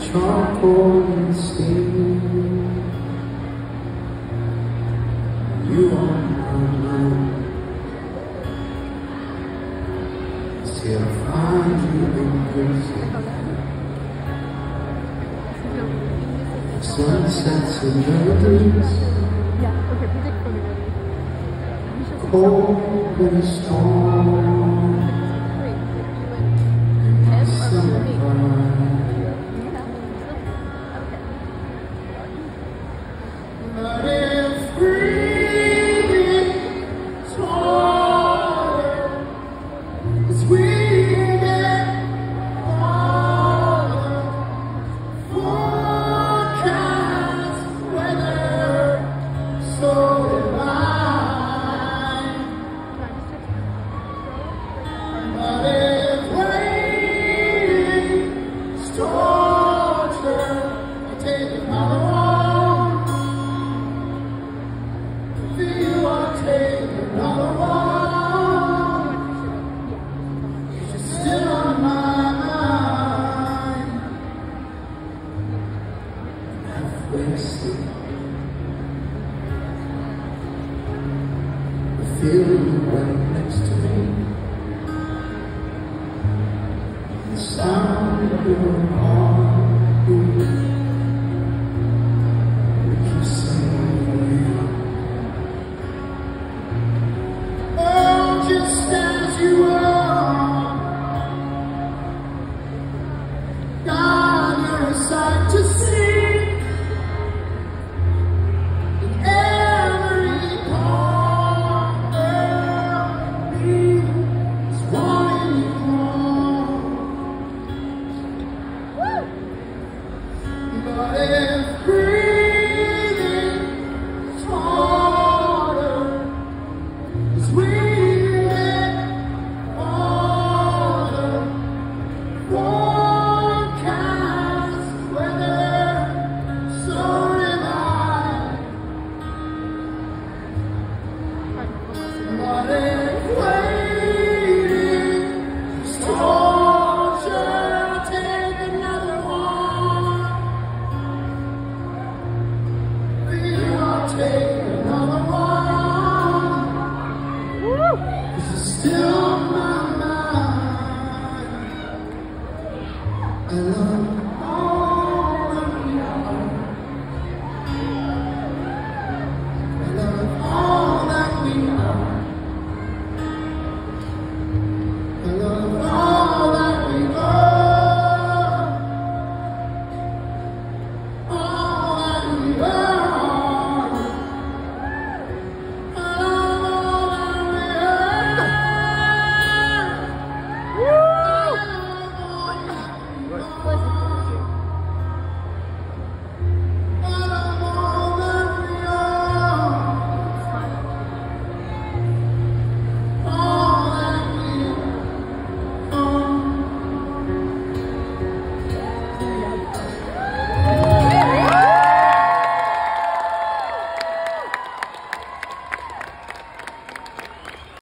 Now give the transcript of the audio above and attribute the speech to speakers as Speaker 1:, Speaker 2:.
Speaker 1: charcoal and steel. You are my love. Still I find you in person. Sunsets and melodies,
Speaker 2: Ja, oké, predict for me really.
Speaker 1: cold and storm. Feel you right next to me. The sound of your heartbeat. Oh, just stay. Hare Yeah.